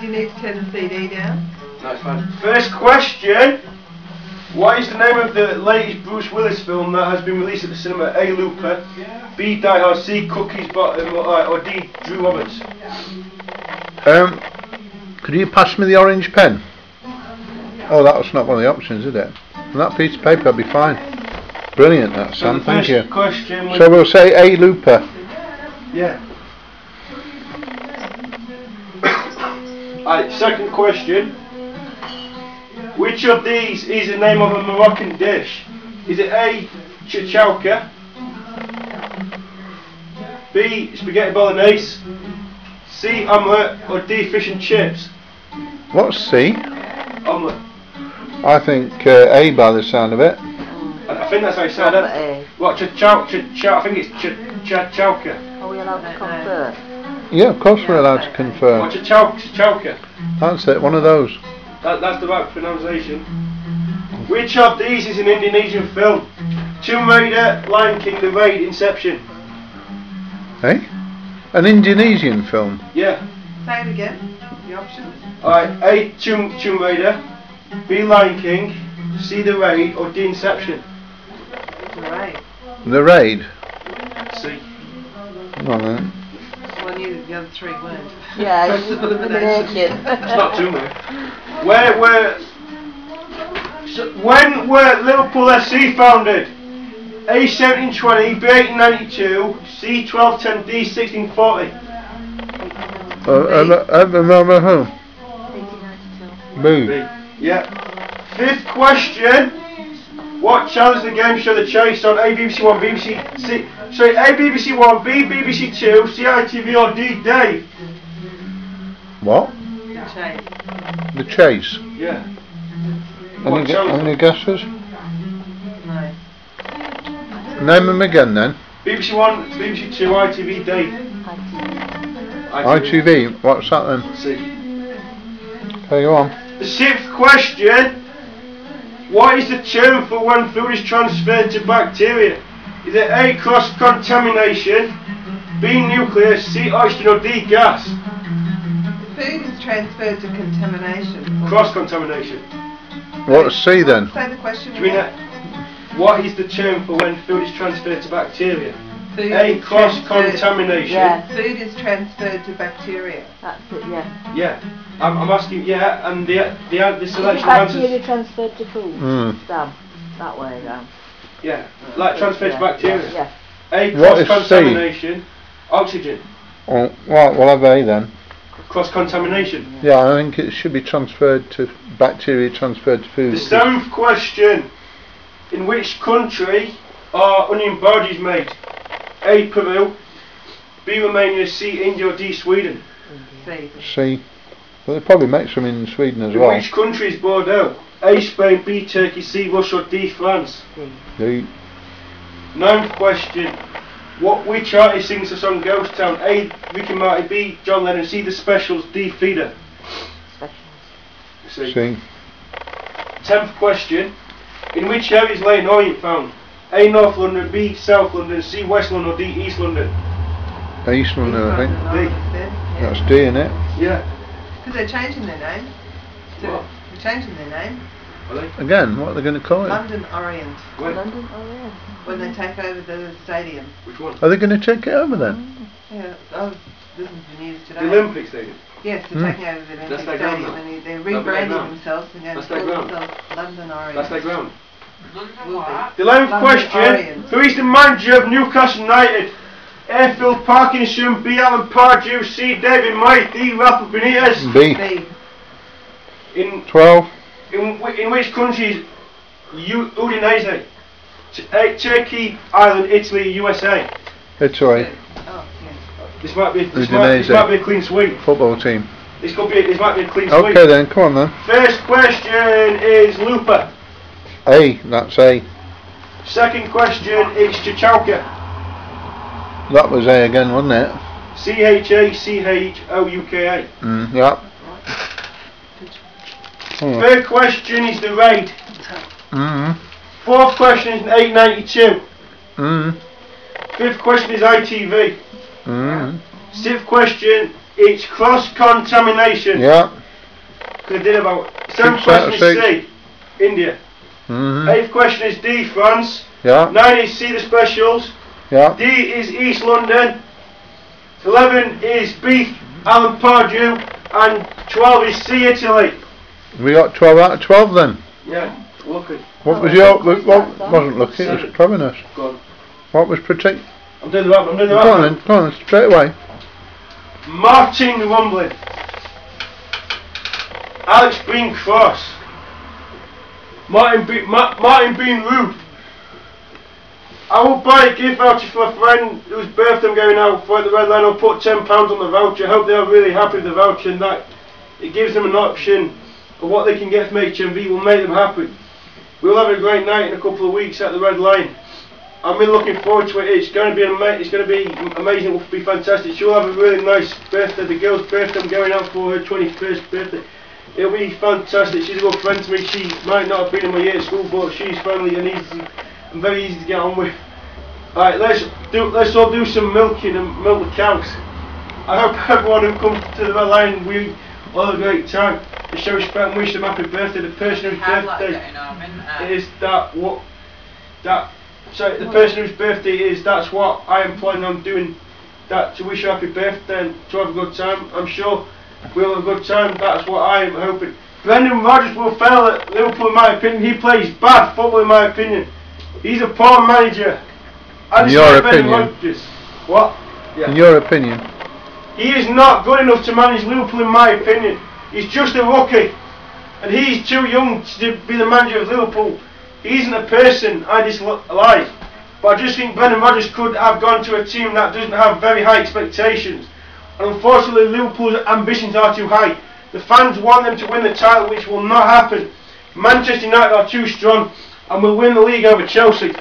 do you need to turn the CD down? That's fine. First question. What is the name of the latest Bruce Willis film that has been released at the cinema? A. Looper, B. Die Hard, C. Cookies Bottom, or, or D. Drew Roberts? Um, could you pass me the orange pen? Oh, that was not one of the options, is it? And that piece of paper would be fine. Brilliant, that So Sam. the Thank you. question So we'll say A Looper. yeah. Alright, second question. Which of these is the name of a Moroccan dish? Is it A. Chachouka? B. Spaghetti Bolognese? C. Omelette? Or D. Fish and chips? What's C? Omelette. I think uh, A by the sound of it. I, I think that's how you said it. What? Chachau? Chachau? I think it's ch- Chachouka. Are we allowed to No, confer? Yeah, of course we're allowed to Or confirm. Chachau? Chachouka. That's it, one of those. That, that's the right pronunciation. Which of these is an Indonesian film? Tomb Raider, Lion King, The Raid, Inception. Hey? An Indonesian film. Yeah. Say it again. The options. Alright, A. Tomb, Tomb Raider, B. Lion King, C. The Raid, or D. Inception. Great. The Raid. C. Come on then. Well, I knew the other three weren't. Yeah, First it's elimination. elimination. It's not too many. Where were... So when were Liverpool FC founded? A. 1720, B. 1892, C. 1210, D. 1640. Uh, uh, uh, remember who? 1892. Boo. B. Yeah. Fifth question. What channel is the game show The Chase on A BBC One, BBC C sorry, A BBC One, B BBC Two, CITV or D Dave? What? Shame. The Chase. Yeah. Any, What gu- any guesses? No. Name them again then. BBC One, BBC Two, ITV Dave. ITV. What's that then? C. Okay, go on. The sixth question. What is the term for when food is transferred to bacteria? Is it A cross contamination, B nuclear, C oxygen or D gas? Food is transferred to contamination. Cross contamination. What's C then? Say the question Do you mean again. that? What is the term for when food is transferred to bacteria? Food A cross-contamination. Yeah. Food is transferred to bacteria. That's it, yeah. Yeah. I'm, I'm asking. Yeah, and the the the Is selection of bacteria answers. transferred to food? Hmm. Sam. That way down. Yeah. Like transferred to Yeah, bacteria. Yeah. A What cross is C? contamination. Oxygen. Oh, right, we'll have A then. Cross contamination. Yeah, I think it should be transferred to bacteria transferred to food. The seventh question. In which country are onion bhaji's made? A. Peru. B. Romania. C. India. or D. Sweden. C. Well, they probably make some in Sweden as In well. which country is Bordeaux? A. Spain. B. Turkey. C. Russia. D. France. D. Ninth question. What which artist sings the song Ghost Town? A. Ricky Martin. B. John Lennon. C. The Specials. D. Feeder. Special. C. Tenth question. In which area is Leyton Orient found? A. North London. B. South London. C. West London. or D. East London. East London, I think. D. That's D in it. Yeah. Because they're changing their name. They're What? they're changing their name. Are they? Again, what are they going to call it? London Orient. When? London? Yeah. When they take over the stadium. Which one? Are they going to take it over then? Yeah, I was listening to the news today. The Olympic Stadium. Yes, they're Hmm. taking over the Olympic That's their ground Stadium and they're That'll be their rebranding ground. themselves and going to That's their call themselves London Orient. That's their ground. Will be. The eleventh question. Who is the manager of Newcastle United? A. Phil Parkinson. B. Alan Pardew. C. David Moyes. D. Rafa Benitez. B. B. In 12. in, in which countries U- Udinese? T- A. Turkey, Ireland, Italy, USA. Italy. Oh, yes. This might be this might, this might be a clean sweep. Football team. This could be this might be a clean Okay sweep. then, come on then. First question is Lupa. A. That's A. Second question is Chachouka. That was A again, wasn't it? C H A C H O U K A. Mm, yeah. Oh. Third question is the raid. Mm, Fourth question is 892. mm, Fifth question is ITV. mm. Sixth question It's cross contamination. Yeah. They did about seventh question is. C, India. Mhm. Eighth question is D, France. Yeah. Nine is C, the specials. Yeah. D is East London. Eleven is B, Alan Pardew, and twelve is C, Italy. We got 12 out of 12 then. Yeah, lucky. What was your, what wasn't lucky, it was cleverness. What was protect, I'm doing the right. I'm doing the go right. on then, go on then, straight away. Martin Rumblin. Alex Bean Cross. Martin Be- Ma- Martin Bean Rude. I will buy a gift voucher for a friend whose birthday I'm going out for at the Red Line. I'll put £10 on the voucher. I hope they are really happy with the voucher and that it gives them an option of what they can get from HMV will make them happy. We'll have a great night in a couple of weeks at the Red Line. I'm really looking forward to it. It's going to be it's going to be amazing. It will be fantastic. She'll have a really nice birthday. The girl's birthday. I'm going out for her 21st birthday. It'll be fantastic. She's a good friend to me. She might not have been in my year at school, but she's friendly and easy and very easy to get on with. Alright, let's do let's all do some milking and milk the cows. I hope everyone who comes to the Red Line we all have a great time. To show respect and wish them happy birthday. The person whose birthday getting isn't it? is that what that so the person whose birthday is that's what I am planning on doing that to wish you happy birthday and to have a good time I'm sure we'll have a good time that's what I am hoping Brendan Rodgers will fail at Liverpool in my opinion he plays bad football in my opinion he's a poor manager I In your dislike Brendan opinion? Rodgers what In your opinion. he is not good enough to manage Liverpool in my opinion. He's just a rookie. And he's too young to be the manager of Liverpool. He isn't a person I dislike. But I just think Brendan Rodgers could have gone to a team that doesn't have very high expectations. Unfortunately Liverpool's ambitions are too high. The fans want them to win the title which will not happen. Manchester United are too strong and will win the league over Chelsea.